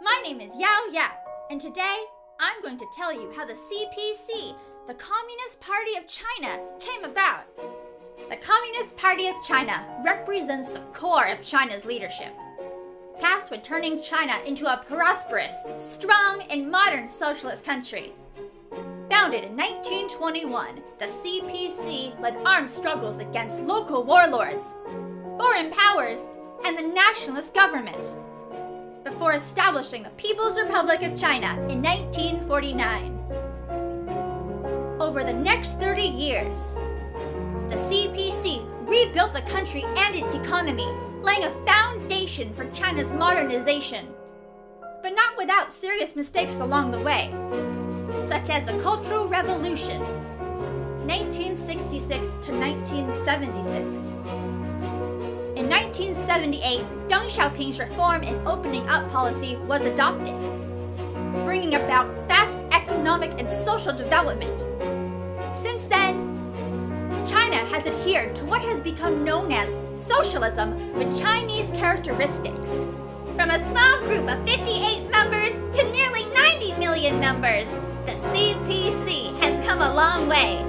My name is Yao Ya, and today I'm going to tell you how the CPC, the Communist Party of China, came about. The Communist Party of China represents the core of China's leadership, tasked with turning China into a prosperous, strong, and modern socialist country. Founded in 1921, the CPC led armed struggles against local warlords, foreign powers, and the nationalist government before establishing the People's Republic of China in 1949. Over the next 30 years, the CPC rebuilt the country and its economy, laying a foundation for China's modernization. But not without serious mistakes along the way, such as the Cultural Revolution, 1966 to 1976. In 1978, Deng Xiaoping's reform and opening up policy was adopted, bringing about fast economic and social development. Since then, China has adhered to what has become known as socialism with Chinese characteristics. From a small group of 58 members to nearly 90 million members, the CPC has come a long way.